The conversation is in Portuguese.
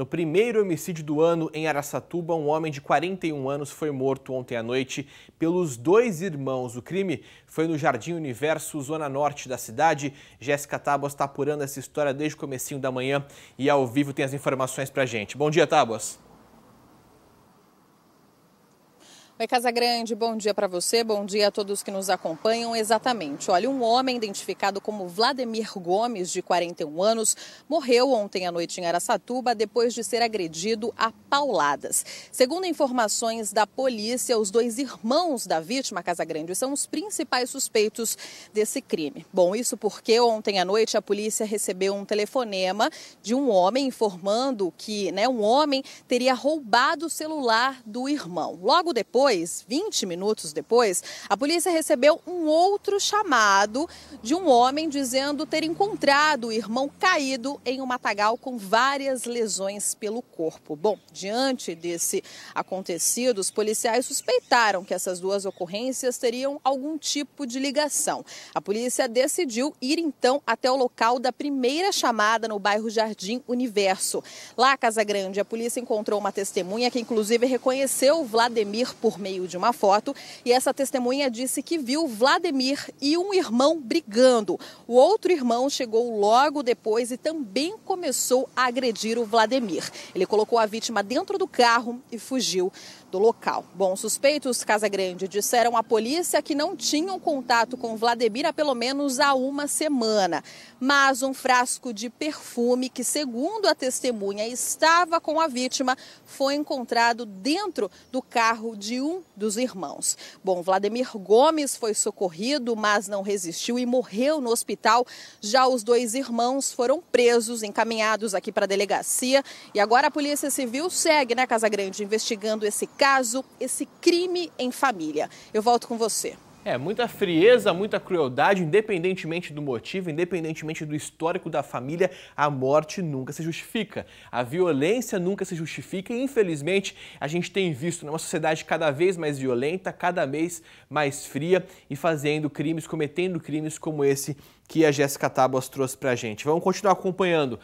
No primeiro homicídio do ano em Araçatuba, um homem de 41 anos foi morto ontem à noite pelos dois irmãos. O crime foi no Jardim Universo, zona norte da cidade. Jéssica Tábuas está apurando essa história desde o comecinho da manhã e ao vivo tem as informações para gente. Bom dia, Tábuas. Oi, Casa Grande, bom dia para você, bom dia a todos que nos acompanham. Exatamente. Olha, um homem identificado como Vladimir Gomes, de 41 anos, morreu ontem à noite em Araçatuba depois de ser agredido a pauladas. Segundo informações da polícia, os dois irmãos da vítima, Casa Grande, são os principais suspeitos desse crime. Bom, isso porque ontem à noite a polícia recebeu um telefonema de um homem informando que né, um homem teria roubado o celular do irmão. Logo depois, depois, 20 minutos depois, a polícia recebeu um outro chamado de um homem dizendo ter encontrado o irmão caído em um matagal com várias lesões pelo corpo. Bom, diante desse acontecido, os policiais suspeitaram que essas duas ocorrências teriam algum tipo de ligação. A polícia decidiu ir então até o local da primeira chamada no bairro Jardim Universo. Lá, Casa Grande, a polícia encontrou uma testemunha que inclusive reconheceu Vladimir por meio de uma foto e essa testemunha disse que viu Vladimir e um irmão brigando. O outro irmão chegou logo depois e também começou a agredir o Vladimir. Ele colocou a vítima dentro do carro e fugiu do local. Bom, suspeitos Casa Grande disseram à polícia que não tinham contato com Vladimir há pelo menos há uma semana. Mas um frasco de perfume que, segundo a testemunha, estava com a vítima, foi encontrado dentro do carro de um dos irmãos. Bom, Vladimir Gomes foi socorrido, mas não resistiu e morreu no hospital. Já os dois irmãos foram presos, encaminhados aqui para a delegacia. E agora a Polícia Civil segue, né, Casa Grande, investigando esse caso, esse crime em família. Eu volto com você. É, muita frieza, muita crueldade, independentemente do motivo, independentemente do histórico da família, a morte nunca se justifica. A violência nunca se justifica e, infelizmente, a gente tem visto numa sociedade cada vez mais violenta, cada vez mais fria e fazendo crimes, cometendo crimes como esse que a Jéssica Tábuas trouxe pra gente. Vamos continuar acompanhando